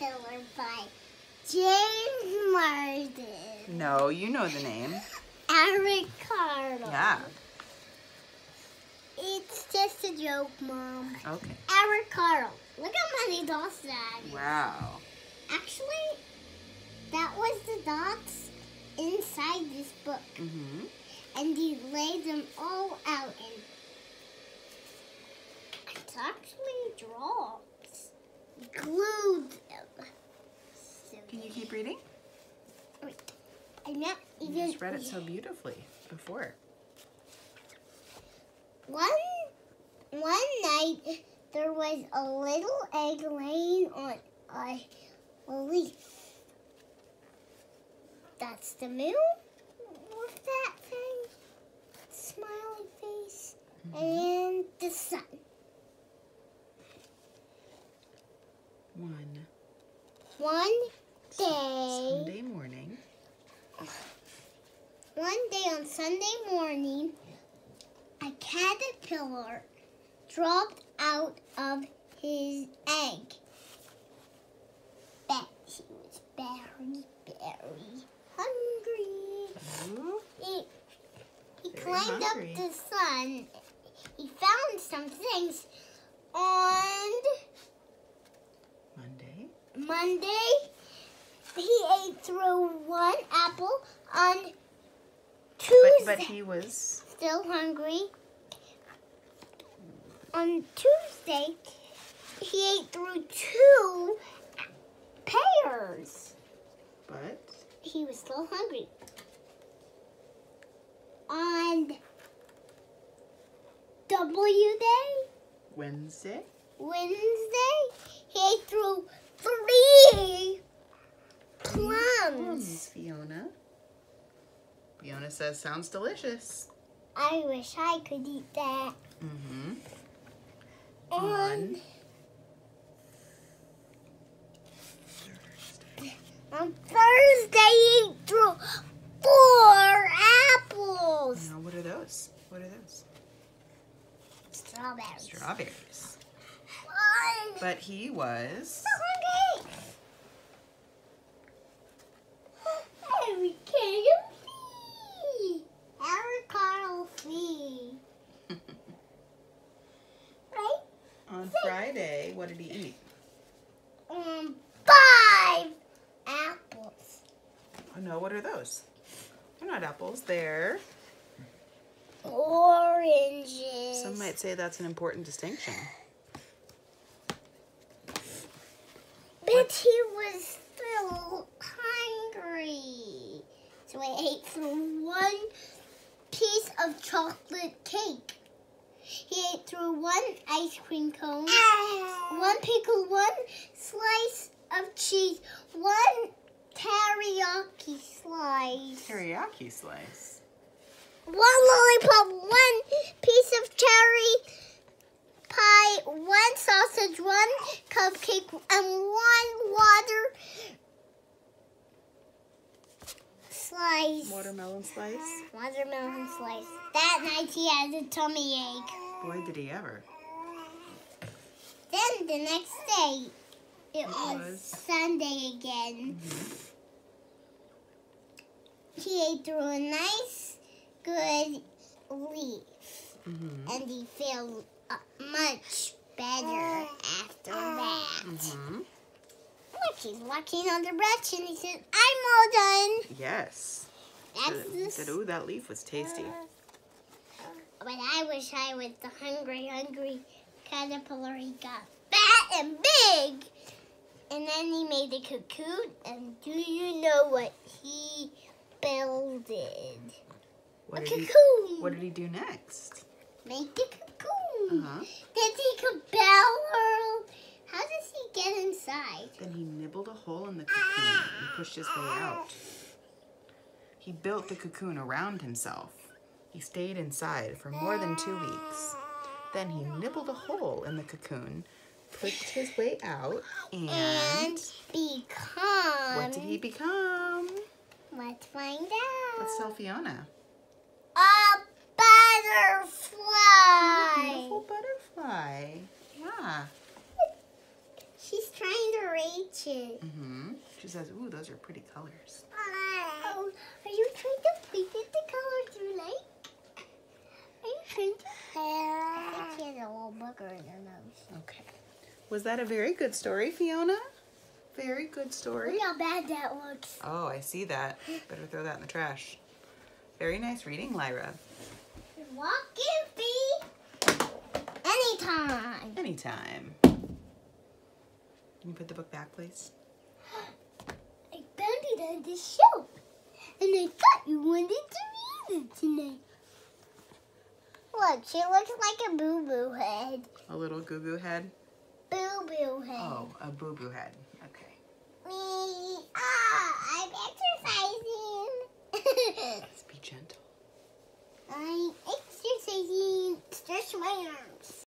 Caterpillar by James Martin. No, you know the name. Eric Carle. Yeah. It's just a joke, Mom. Okay. Eric Carle. Look how many dots that is. Wow. Actually, that was the dots inside this book. Mm-hmm. And he laid them all out and it's actually drawings. Glued them. So Can you keep reading? wait, I'm not You just read it so beautifully before. One one night there was a little egg laying on a, leaf. That's the moon with that thing, smiley face, mm-hmm. and the sun. One One day, Sunday morning. One day on Sunday morning, a caterpillar dropped out of his egg. Bet he was very, very hungry. Ooh, He, he Very climbed hungry. up the sun. He found some things on Monday. Monday. He ate through one apple on Tuesday. But, but he was. still hungry. On Tuesday, he ate through two pears. But. He was still hungry. On W Day, Wednesday. Wednesday, he ate through three Plums, plums. Fiona. Fiona says, sounds delicious. I wish I could eat that. Mm-hmm. On On On Thursday, he through four apples. Now, what are those? What are those? Strawberries. Strawberries. One. But he was. So hungry. Harry can't see. Harry can't see. Right? On Friday, what did he eat? Um, five apples. Oh no, what are those? They're not apples, they're. Oranges. Some might say that's an important distinction. But he was still hungry. So I ate one piece of chocolate cake. He ate through one ice cream cone, ah. one pickle, one slice of cheese, one teriyaki slice, Teriyaki slice. one lollipop, one piece of cherry pie, one sausage, one cupcake, and one water slice. Watermelon slice. Watermelon slice. That night he had a tummy ache. Boy, did he ever. Then the next day, it was, was- Sunday again. He ate through a nice, good leaf, Mm-hmm. and he felt uh, much better after that. Mm-hmm. Look, he's walking on the branch, and he said, "I'm all done." Yes. That's Said, ooh, that leaf was tasty. But I wish I was the hungry, hungry caterpillar. He got fat and big. And then he made a cocoon. And do you know what he builded? What a did he, cocoon. what did he do next? Make the cocoon. Uh-huh. Then he could bell How does he get inside? Then he nibbled a hole in the cocoon and pushed his way out. He built the cocoon around himself. He stayed inside for more than two weeks. Then he nibbled a hole in the cocoon, pushed his way out, and And become. what did he become? Let's find out. Let's tell Fiona. A butterfly. Beautiful butterfly. Yeah. She's trying to reach it. Mm-hmm. She says, ooh, those are pretty colors. Oh, are you trying to figure the colors you like? Trying to? I think she has a little booger in her nose. Okay. Was that a very good story, Fiona? Very good story. Look how bad that looks. Oh, I see that. Better throw that in the trash. Very nice reading, Lyra. Walking fee. Anytime. Anytime. Can you put the book back, please? I found it on the shelf. And I thought you wanted to read it tonight. She looks like a boo-boo head. A little goo goo head? Boo-boo head. Oh, a boo boo head. Okay. Me. Ah, I'm exercising. Let's be gentle. I'm exercising. Stretch my arms.